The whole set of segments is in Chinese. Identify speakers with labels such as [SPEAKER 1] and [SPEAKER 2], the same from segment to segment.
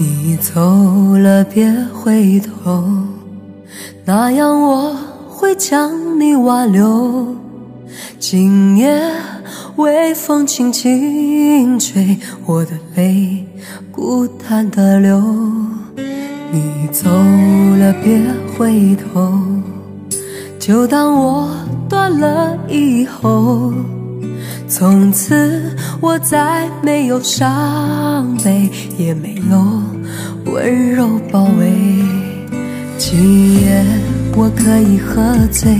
[SPEAKER 1] 你走了别回头，那样我会将你挽留。今夜微风轻轻吹，我的泪孤单的流。你走了别回头，就当我断了以后。从此我再没有伤悲，也没有温柔包围。今夜我可以喝醉，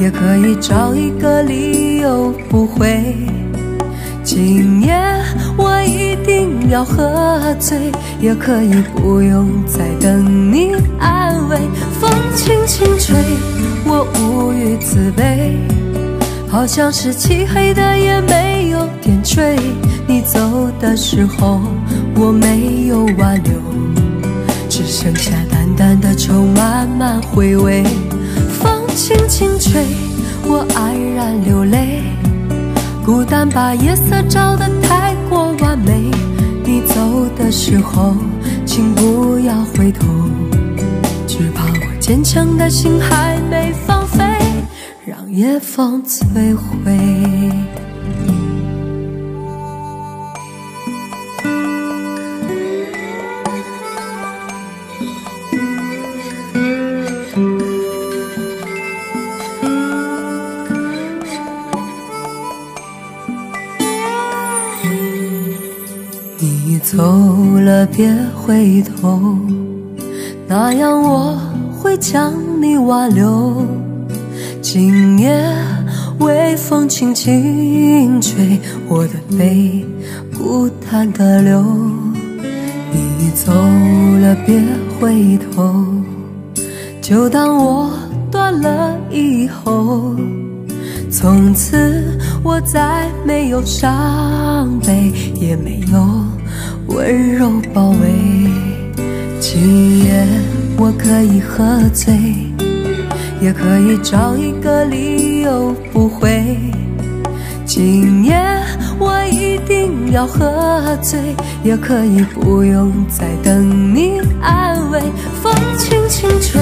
[SPEAKER 1] 也可以找一个理由不回。今夜我一定要喝醉，也可以不用再等像是漆黑的夜没有点缀，你走的时候我没有挽留，只剩下淡淡的愁慢慢回味。风轻轻吹，我黯然流泪，孤单把夜色照得太过完美。你走的时候，请不要回头，只怕我坚强的心还没放夜风摧毁。你走了别回头，那样我会将你挽留。今夜微风轻轻吹，我的泪孤单的流。你走了别回头，就当我断了以后。从此我再没有伤悲，也没有温柔包围。今夜我可以喝醉。也可以找一个理由不回。今夜我一定要喝醉，也可以不用再等你安慰。风轻轻吹，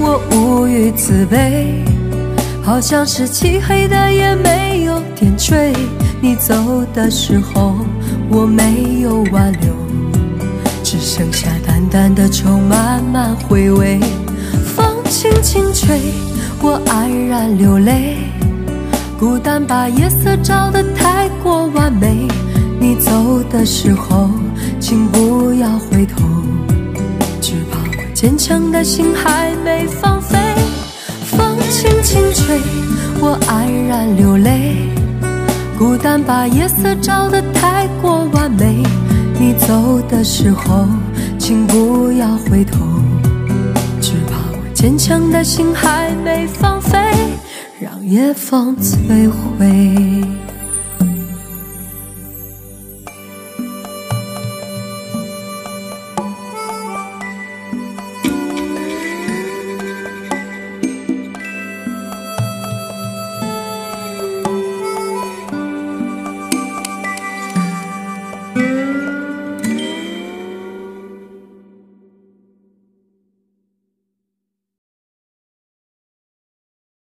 [SPEAKER 1] 我无语自卑，好像是漆黑的夜没有点缀。你走的时候我没有挽留，只剩下淡淡的愁慢慢回味。轻轻吹，我黯然流泪，孤单把夜色照得太过完美。你走的时候，请不要回头，只怕我坚强的心还没放飞。风轻轻吹，我黯然流泪，孤单把夜色照得太过完美。你走的时候，请不要回头。坚强的心还没放飞，让夜风摧毁。